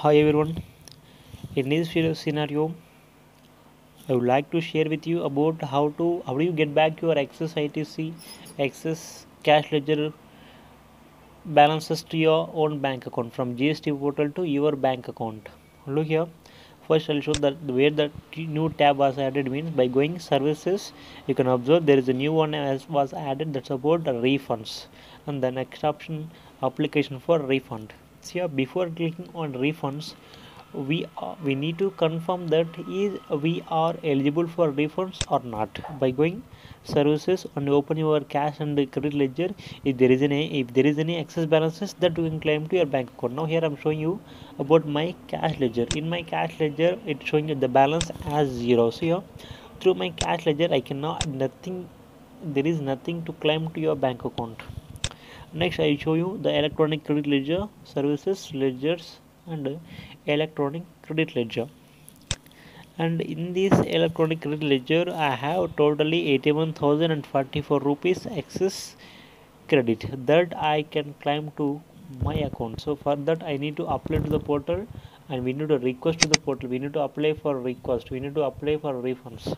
Hi everyone. In this video scenario, I would like to share with you about how to how do you get back your Access ITC, Access Cash Ledger balances to your own bank account from GST portal to your bank account. Look here. First, I'll show that where the new tab was added means by going services, you can observe there is a new one as was added that's about refunds, and the next option application for refund. Here, before clicking on refunds, we are, we need to confirm that is we are eligible for refunds or not. By going services and open your cash and credit ledger if there is any if there is any excess balances that you can claim to your bank account. Now here i'm showing you about my cash ledger. In my cash ledger it's showing you the balance as zero. So here through my cash ledger i can cannot nothing there is nothing to claim to your bank account next i show you the electronic credit ledger services ledgers and electronic credit ledger. And in this electronic credit ledger i have totally 81044 rupees excess credit that i can claim to my account. So for that i need to apply to the portal and we need to request to the portal. We need to apply for request. We need to apply for refunds.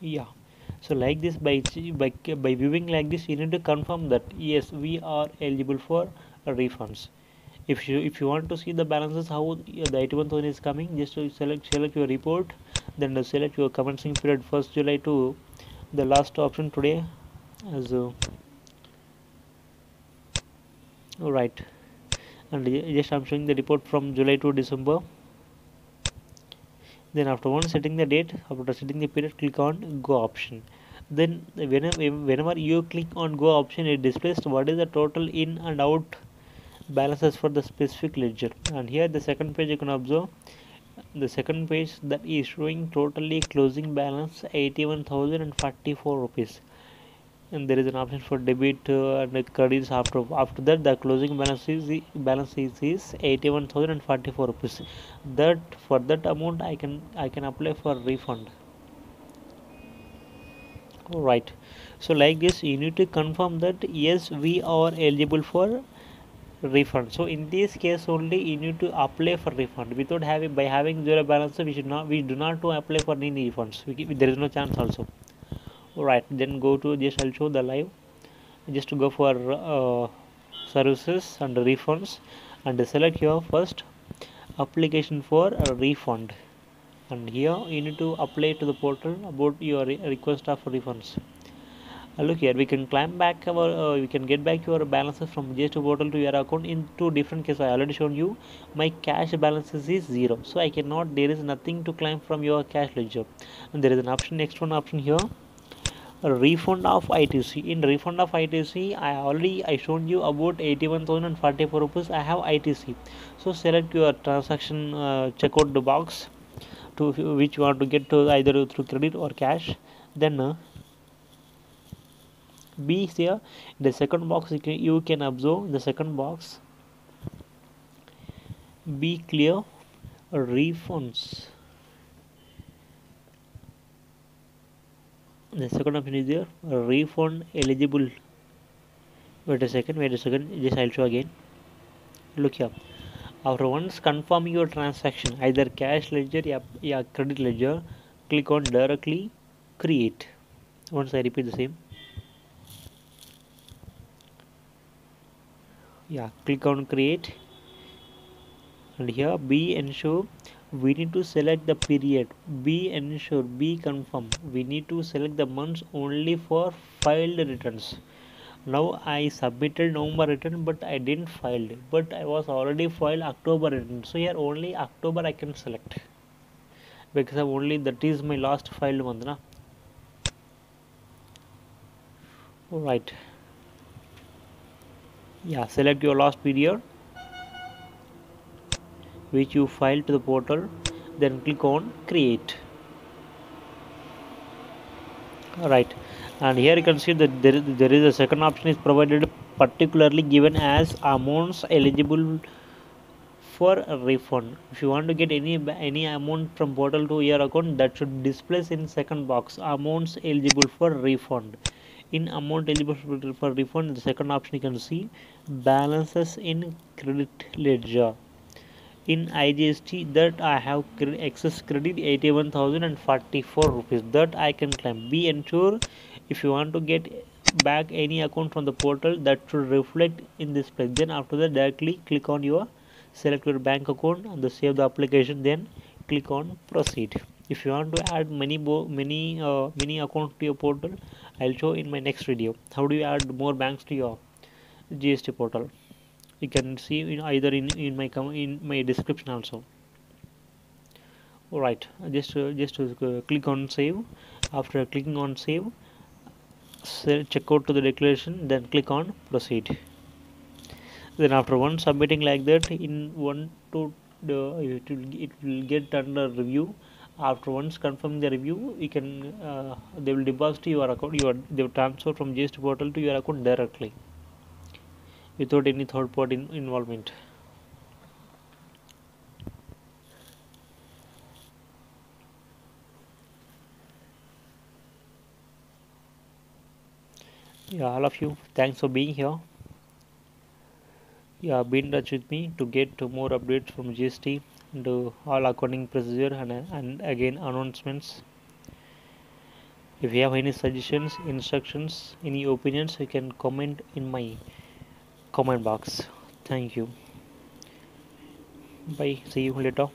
Yeah so like this by by by viewing like this you need to confirm that yes we are eligible for refunds. If you if you want to see the balances how the 81000 is coming just to select select your report then select your commencing period first july to the last option today. As uh, all right and just i'm showing the report from july to december then after one setting the date after setting the period click on go option. Then whenever you click on go option it displays what is the total in and out balances for the specific ledger. And here the second page you can observe. The second page that is showing totally closing balance 81044 rupees and there is an option for debit uh, and credits after after that the closing balance is balance is, is 81044 rupees. That for that amount i can i can apply for refund. All right so like this you need to confirm that yes we are eligible for refund. So in this case only you need to apply for refund. Without having by having zero balance we should not we do not to apply for any refunds. We, there is no chance also right then go to just i'll show the live. Just to go for uh, services and refunds and select here first application for a refund. And here you need to apply to the portal about your re request of refunds. Uh, look here we can climb back our uh, we can get back your balances from GST portal to your account in two different cases. I already shown you my cash balances is zero so I cannot there is nothing to climb from your cash ledger. And there is an option next one option here refund of ITC in refund of ITC I already I shown you about 81,044 rupees I have ITC so select your transaction uh, checkout the box to which you want to get to either through credit or cash. Then uh, B here. The second box you can, you can observe the second box. Be clear. Refunds the second option is there refund eligible wait a second wait a second just i'll show again look here after once confirm your transaction either cash ledger yeah, yeah credit ledger click on directly create once i repeat the same yeah click on create and here be ensure we need to select the period. Be ensure be confirm. We need to select the months only for filed returns. Now i submitted november return but i didn't filed. But i was already filed october return. So here only october i can select. Because I'm only that is my last filed month na? All right yeah select your last period which you file to the portal then click on create. Right and here you can see that there is, there is a second option is provided particularly given as amounts eligible for a refund. If you want to get any any amount from portal to your account that should display in second box amounts eligible for refund. In amount eligible for refund the second option you can see balances in credit ledger in IGST that I have excess credit 81,044 rupees that I can claim. Be ensure if you want to get back any account from the portal that should reflect in this place. Then after that directly click on your select your bank account and the save the application then click on proceed. If you want to add many many uh, many account to your portal, I'll show in my next video. How do you add more banks to your GST portal? You can see in either in in my in my description also. All right just uh, just uh, click on save. After clicking on save check out to the declaration then click on proceed. Then after one submitting like that in one to the it will, it will get under review. After once confirming the review you can uh, they will deposit your account your they will transfer from GST portal to your account directly without any third party involvement. Yeah all of you thanks for being here. Yeah be in touch with me to get more updates from gst and uh, all accounting procedure and, and again announcements. If you have any suggestions instructions any opinions you can comment in my comment box. Thank you. Bye. See you later